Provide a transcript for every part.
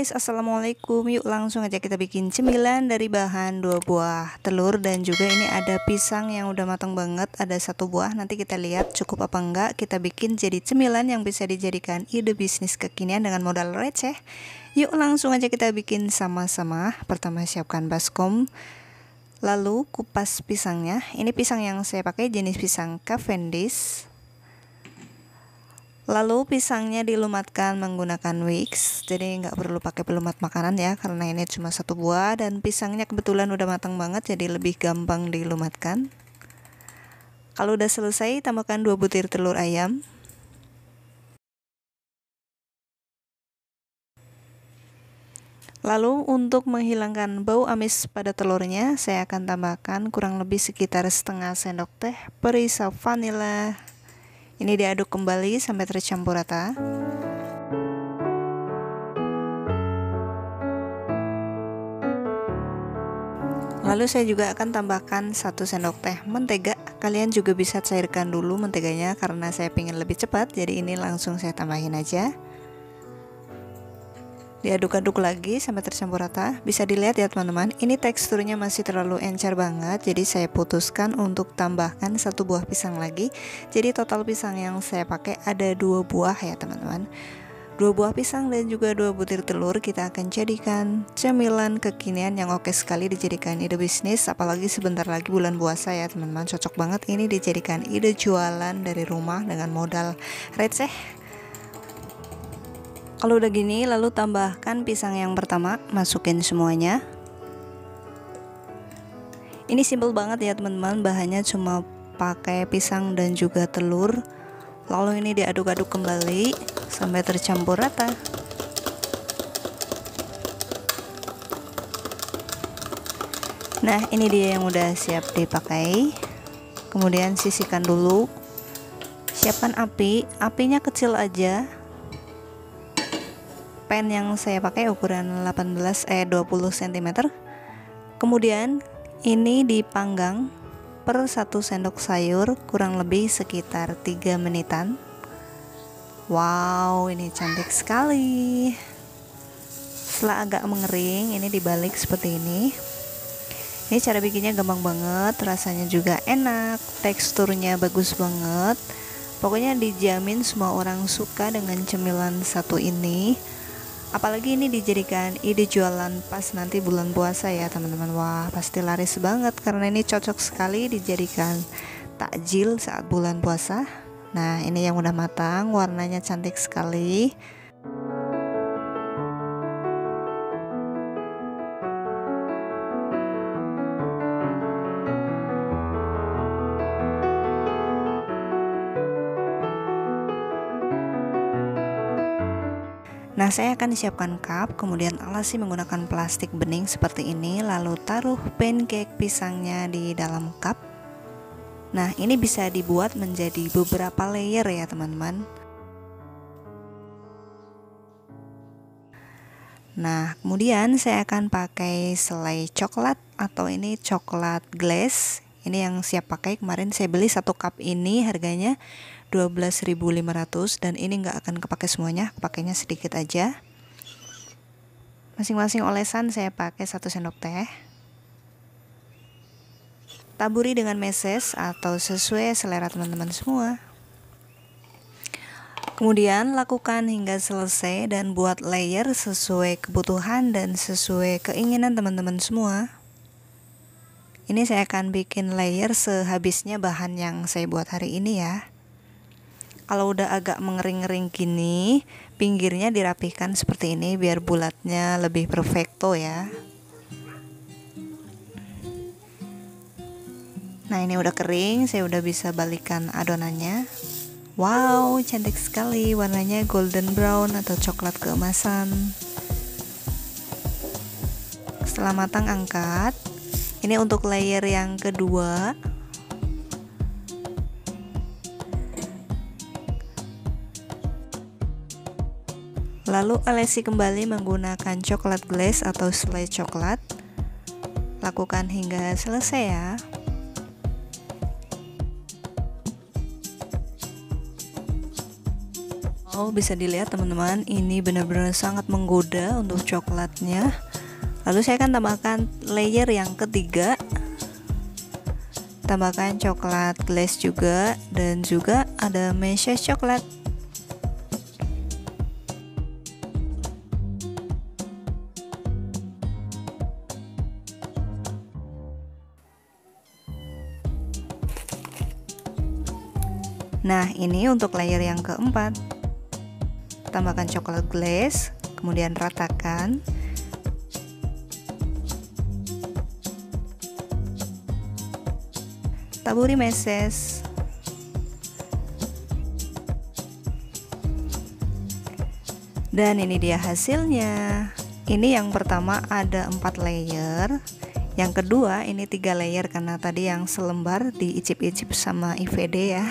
guys. Assalamualaikum. Yuk langsung aja kita bikin cemilan dari bahan dua buah telur. Dan juga ini ada pisang yang udah matang banget. Ada satu buah. Nanti kita lihat cukup apa enggak. Kita bikin jadi cemilan yang bisa dijadikan ide bisnis kekinian dengan modal receh. Yuk langsung aja kita bikin sama-sama. Pertama siapkan baskom. Lalu kupas pisangnya. Ini pisang yang saya pakai jenis pisang Cavendish Lalu pisangnya dilumatkan menggunakan wix, jadi nggak perlu pakai pelumat makanan ya, karena ini cuma satu buah dan pisangnya kebetulan udah matang banget, jadi lebih gampang dilumatkan. Kalau udah selesai, tambahkan dua butir telur ayam. Lalu untuk menghilangkan bau amis pada telurnya, saya akan tambahkan kurang lebih sekitar setengah sendok teh perisai vanila ini diaduk kembali sampai tercampur rata. Lalu saya juga akan tambahkan satu sendok teh mentega. Kalian juga bisa cairkan dulu menteganya karena saya ingin lebih cepat. Jadi ini langsung saya tambahin aja diaduk-aduk lagi sampai tercampur rata. Bisa dilihat ya teman-teman ini teksturnya masih terlalu encer banget jadi saya putuskan untuk tambahkan satu buah pisang lagi. Jadi total pisang yang saya pakai ada dua buah ya teman-teman. Dua buah pisang dan juga dua butir telur kita akan jadikan cemilan kekinian yang oke sekali dijadikan ide bisnis apalagi sebentar lagi bulan puasa ya teman-teman. Cocok banget ini dijadikan ide jualan dari rumah dengan modal receh kalau udah gini, lalu tambahkan pisang yang pertama, masukin semuanya. Ini simple banget ya teman-teman, bahannya cuma pakai pisang dan juga telur. Lalu ini diaduk-aduk kembali sampai tercampur rata. Nah, ini dia yang udah siap dipakai. Kemudian sisihkan dulu. Siapkan api, apinya kecil aja pen yang saya pakai ukuran 18 eh 20 cm. Kemudian ini dipanggang per 1 sendok sayur kurang lebih sekitar 3 menitan. Wow ini cantik sekali. Setelah agak mengering ini dibalik seperti ini. Ini cara bikinnya gampang banget rasanya juga enak teksturnya bagus banget. Pokoknya dijamin semua orang suka dengan cemilan satu ini apalagi ini dijadikan ide jualan pas nanti bulan puasa ya teman-teman. Wah pasti laris banget karena ini cocok sekali dijadikan takjil saat bulan puasa. Nah ini yang udah matang warnanya cantik sekali saya akan siapkan cup, kemudian alasi menggunakan plastik bening seperti ini, lalu taruh pancake pisangnya di dalam cup. Nah, ini bisa dibuat menjadi beberapa layer ya, teman-teman. Nah, kemudian saya akan pakai selai coklat atau ini coklat glass. Ini yang siap pakai kemarin saya beli satu cup ini harganya 12.500 dan ini nggak akan kepake semuanya pakainya sedikit aja. Masing-masing olesan saya pakai satu sendok teh. Taburi dengan meses atau sesuai selera teman-teman semua. Kemudian lakukan hingga selesai dan buat layer sesuai kebutuhan dan sesuai keinginan teman-teman semua. Ini saya akan bikin layer sehabisnya bahan yang saya buat hari ini ya kalau udah agak mengering-ngering gini pinggirnya dirapihkan seperti ini biar bulatnya lebih perfecto ya. Nah ini udah kering saya udah bisa balikan adonannya. Wow cantik sekali. Warnanya golden brown atau coklat keemasan. Setelah matang angkat. Ini untuk layer yang kedua Lalu olesi kembali menggunakan coklat glaze atau selai coklat. Lakukan hingga selesai ya. Wow, bisa dilihat teman-teman, ini benar-benar sangat menggoda untuk coklatnya. Lalu saya akan tambahkan layer yang ketiga. Tambahkan coklat glaze juga dan juga ada mesh coklat. Nah, ini untuk layer yang keempat. Tambahkan coklat glaze, kemudian ratakan. Taburi meses. Dan ini dia hasilnya. Ini yang pertama ada empat layer. Yang kedua ini tiga layer karena tadi yang selembar diicip-icip sama IVD ya.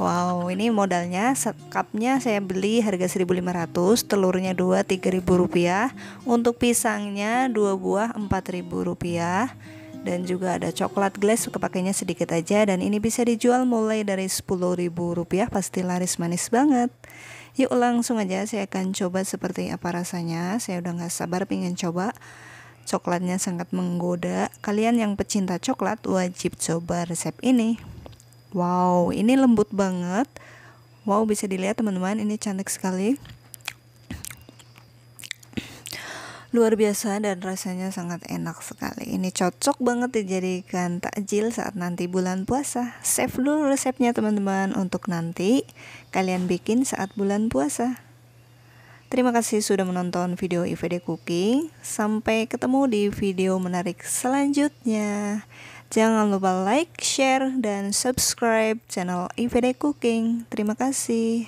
Wow, ini modalnya cupnya saya beli harga 1.500, telurnya 2 3.000 rupiah, untuk pisangnya 2 buah 4.000 rupiah, dan juga ada coklat glass kepakainya sedikit aja dan ini bisa dijual mulai dari 10.000 rupiah pasti laris manis banget. Yuk langsung aja saya akan coba seperti apa rasanya. Saya udah gak sabar pengen coba. Coklatnya sangat menggoda. Kalian yang pecinta coklat wajib coba resep ini. Wow, ini lembut banget. Wow, bisa dilihat teman-teman, ini cantik sekali. Luar biasa dan rasanya sangat enak sekali. Ini cocok banget dijadikan takjil saat nanti bulan puasa. Save dulu resepnya teman-teman untuk nanti kalian bikin saat bulan puasa. Terima kasih sudah menonton video IVD Cooking. Sampai ketemu di video menarik selanjutnya. Jangan lupa like, share, dan subscribe channel IVD Cooking. Terima kasih.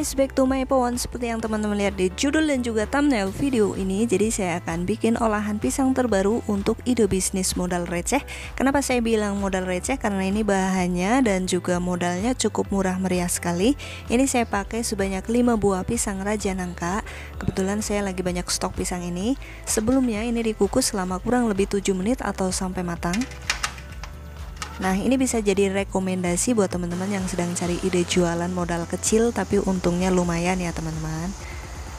Guys, back to my phone Seperti yang teman-teman lihat di judul dan juga thumbnail video ini Jadi saya akan bikin olahan pisang terbaru untuk ide bisnis modal receh. Kenapa saya bilang modal receh? Karena ini bahannya dan juga modalnya cukup murah meriah sekali. Ini saya pakai sebanyak 5 buah pisang raja nangka. Kebetulan saya lagi banyak stok pisang ini. Sebelumnya ini dikukus selama kurang lebih 7 menit atau sampai matang Nah, ini bisa jadi rekomendasi buat teman-teman yang sedang cari ide jualan modal kecil tapi untungnya lumayan ya, teman-teman.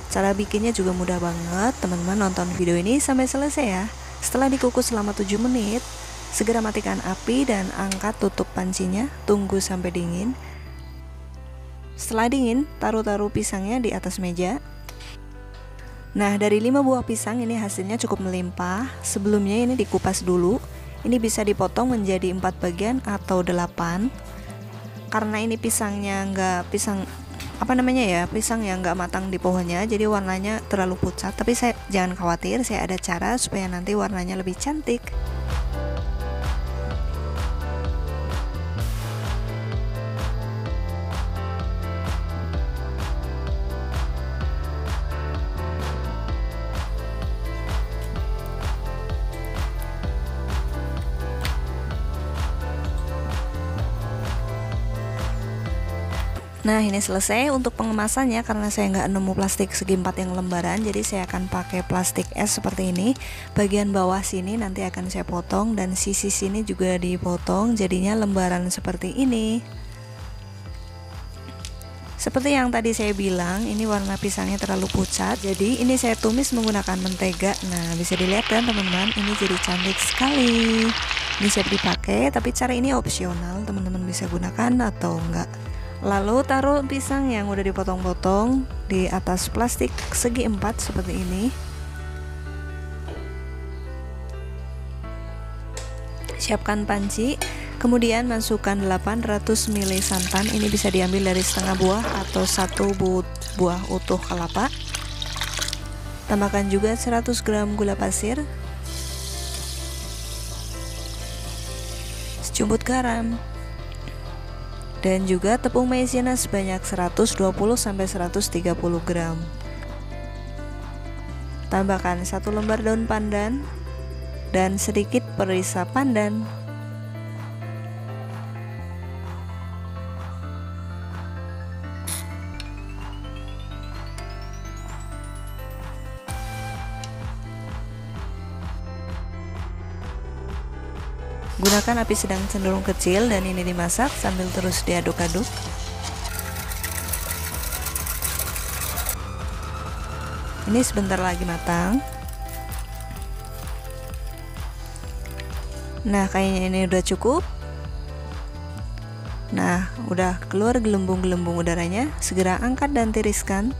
Cara bikinnya juga mudah banget. Teman-teman nonton video ini sampai selesai ya. Setelah dikukus selama 7 menit, segera matikan api dan angkat tutup pancinya, tunggu sampai dingin. Setelah dingin, taruh-taruh pisangnya di atas meja. Nah, dari 5 buah pisang ini hasilnya cukup melimpah. Sebelumnya ini dikupas dulu ini bisa dipotong menjadi empat bagian atau delapan. Karena ini pisangnya nggak pisang apa namanya ya pisang yang nggak matang di pohonnya jadi warnanya terlalu pucat. Tapi saya jangan khawatir saya ada cara supaya nanti warnanya lebih cantik Nah ini selesai untuk pengemasannya karena saya nggak nemu plastik segi empat yang lembaran jadi saya akan pakai plastik es seperti ini. Bagian bawah sini nanti akan saya potong dan sisi sini juga dipotong jadinya lembaran seperti ini. Seperti yang tadi saya bilang ini warna pisangnya terlalu pucat jadi ini saya tumis menggunakan mentega. Nah bisa dilihat kan teman-teman ini jadi cantik sekali. Ini siap dipakai tapi cara ini opsional teman-teman bisa gunakan atau enggak Lalu taruh pisang yang udah dipotong-potong di atas plastik segi empat seperti ini. Siapkan panci, kemudian masukkan 800 ml santan. Ini bisa diambil dari setengah buah atau satu buah utuh kelapa. Tambahkan juga 100 gram gula pasir, secumput garam, dan juga tepung maizena sebanyak 120 sampai 130 gram. Tambahkan satu lembar daun pandan dan sedikit perisa pandan. Gunakan api sedang cenderung kecil dan ini dimasak sambil terus diaduk-aduk. Ini sebentar lagi matang. Nah, kayaknya ini udah cukup. Nah, udah keluar gelembung-gelembung udaranya, segera angkat dan tiriskan.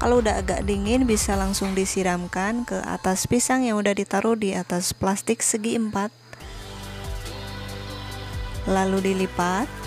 Kalau udah agak dingin bisa langsung disiramkan ke atas pisang yang udah ditaruh di atas plastik segi empat lalu dilipat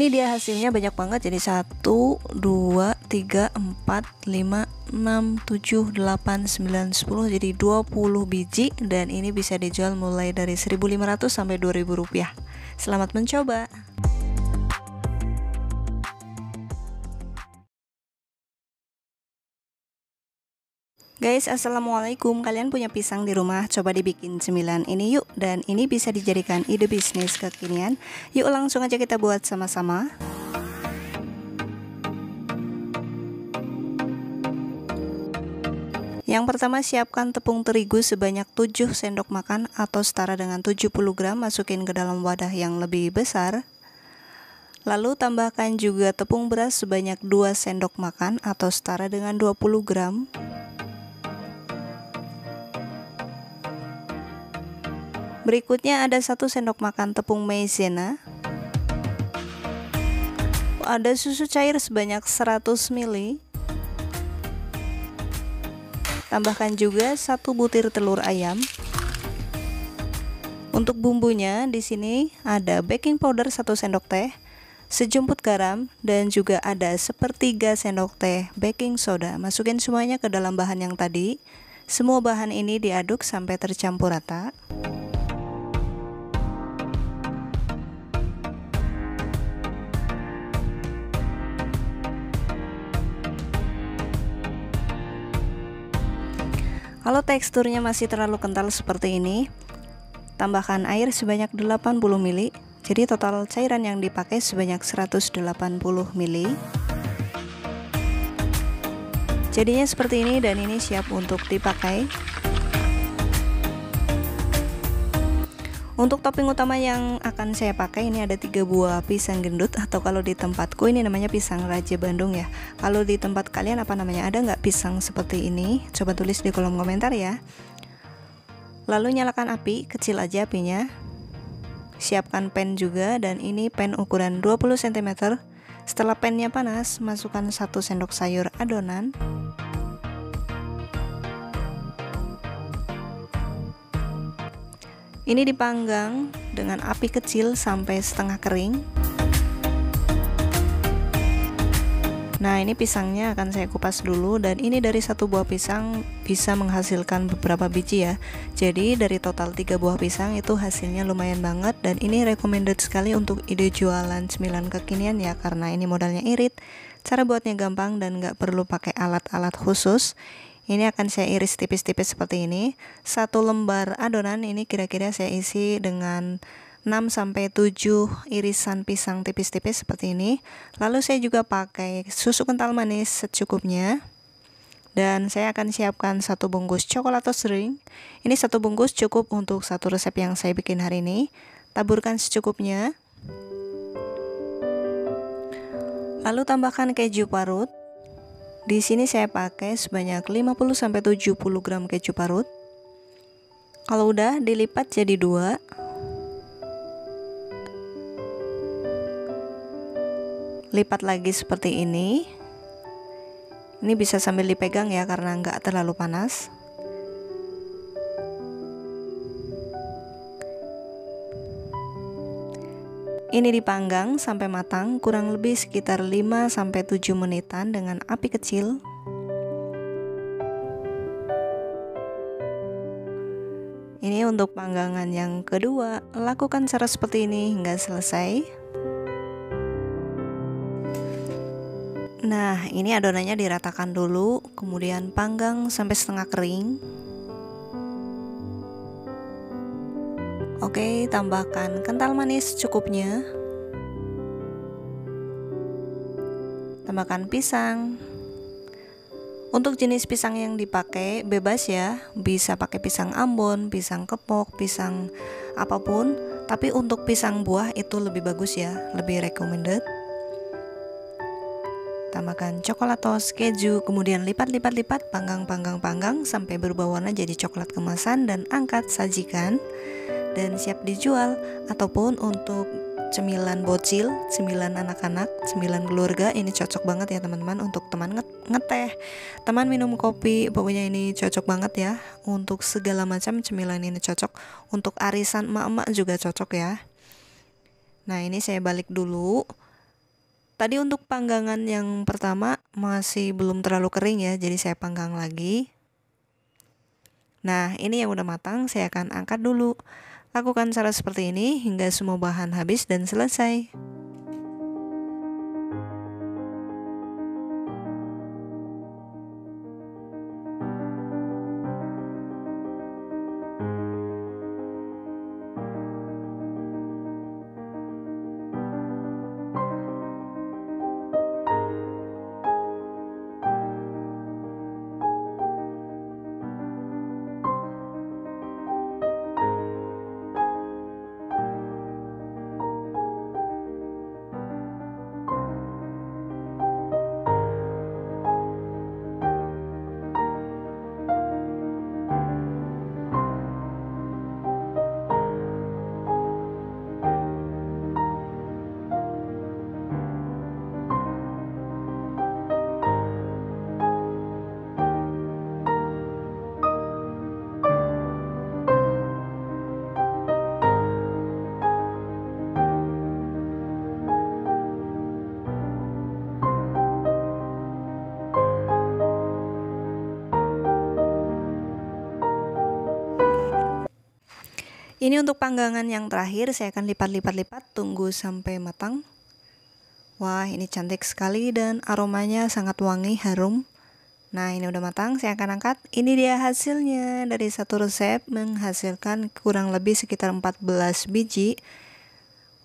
ini dia hasilnya banyak banget. Jadi 1 2 3 4 5 6 7 8 9 10 jadi 20 biji. Dan ini bisa dijual mulai dari 1500 sampai 2000 rupiah. Selamat mencoba Guys, assalamualaikum. Kalian punya pisang di rumah? Coba dibikin cemilan ini yuk. Dan ini bisa dijadikan ide bisnis kekinian. Yuk langsung aja kita buat sama-sama. Yang pertama siapkan tepung terigu sebanyak 7 sendok makan atau setara dengan 70 gram masukin ke dalam wadah yang lebih besar. Lalu tambahkan juga tepung beras sebanyak 2 sendok makan atau setara dengan 20 gram. Berikutnya ada satu sendok makan tepung maizena. Ada susu cair sebanyak 100 ml. Tambahkan juga satu butir telur ayam. Untuk bumbunya di sini ada baking powder 1 sendok teh, sejumput garam dan juga ada sepertiga sendok teh baking soda. Masukin semuanya ke dalam bahan yang tadi. Semua bahan ini diaduk sampai tercampur rata. Kalau teksturnya masih terlalu kental seperti ini, tambahkan air sebanyak 80 ml. Jadi total cairan yang dipakai sebanyak 180 ml. Jadinya seperti ini dan ini siap untuk dipakai. Untuk topping utama yang akan saya pakai ini ada tiga buah pisang gendut atau kalau di tempatku ini namanya pisang Raja Bandung ya. Kalau di tempat kalian apa namanya? Ada nggak pisang seperti ini? Coba tulis di kolom komentar ya. Lalu nyalakan api, kecil aja apinya. Siapkan pen juga dan ini pen ukuran 20 cm. Setelah pennya panas, masukkan 1 sendok sayur adonan. Ini dipanggang dengan api kecil sampai setengah kering. Nah, ini pisangnya akan saya kupas dulu dan ini dari satu buah pisang bisa menghasilkan beberapa biji ya. Jadi dari total tiga buah pisang itu hasilnya lumayan banget dan ini recommended sekali untuk ide jualan cemilan kekinian ya karena ini modalnya irit. Cara buatnya gampang dan nggak perlu pakai alat-alat khusus. Ini akan saya iris tipis-tipis seperti ini satu lembar adonan ini kira-kira saya isi dengan 6 sampai 7 irisan pisang tipis-tipis seperti ini. Lalu saya juga pakai susu kental manis secukupnya. Dan saya akan siapkan satu bungkus coklat ring. Ini satu bungkus cukup untuk satu resep yang saya bikin hari ini. Taburkan secukupnya. Lalu tambahkan keju parut. Di sini saya pakai sebanyak 50 sampai 70 gram keju parut. Kalau udah dilipat jadi dua, lipat lagi seperti ini. Ini bisa sambil dipegang ya karena nggak terlalu panas ini dipanggang sampai matang kurang lebih sekitar 5-7 menitan dengan api kecil Ini untuk panggangan yang kedua, lakukan cara seperti ini hingga selesai. Nah, ini adonannya diratakan dulu, kemudian panggang sampai setengah kering. Oke, tambahkan kental manis cukupnya. Tambahkan pisang. Untuk jenis pisang yang dipakai bebas ya, bisa pakai pisang ambon, pisang kepok, pisang apa pun, tapi untuk pisang buah itu lebih bagus ya, lebih recommended tambahkan coklatos, keju, kemudian lipat-lipat-lipat, panggang-panggang-panggang sampai berubah warna jadi coklat kemasan dan angkat sajikan dan siap dijual ataupun untuk cemilan bocil, cemilan anak-anak, cemilan keluarga ini cocok banget ya teman-teman untuk teman ngeteh, teman minum kopi, pokoknya ini cocok banget ya untuk segala macam cemilan ini cocok untuk arisan emak-emak juga cocok ya. Nah, ini saya balik dulu. Tadi untuk panggangan yang pertama masih belum terlalu kering ya, jadi saya panggang lagi. Nah, ini yang udah matang, saya akan angkat dulu. Lakukan cara seperti ini hingga semua bahan habis dan selesai. Ini untuk panggangan yang terakhir saya akan lipat-lipat-lipat tunggu sampai matang. Wah, ini cantik sekali dan aromanya sangat wangi, harum. Nah, ini udah matang, saya akan angkat. Ini dia hasilnya dari satu resep menghasilkan kurang lebih sekitar 14 biji.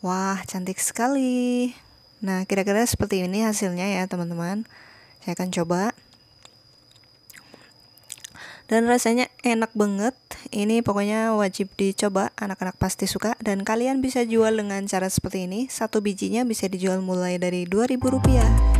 Wah, cantik sekali. Nah, kira-kira seperti ini hasilnya ya, teman-teman. Saya akan coba dan rasanya enak banget. Ini pokoknya wajib dicoba anak-anak pasti suka. Dan kalian bisa jual dengan cara seperti ini. Satu bijinya bisa dijual mulai dari 2000 rupiah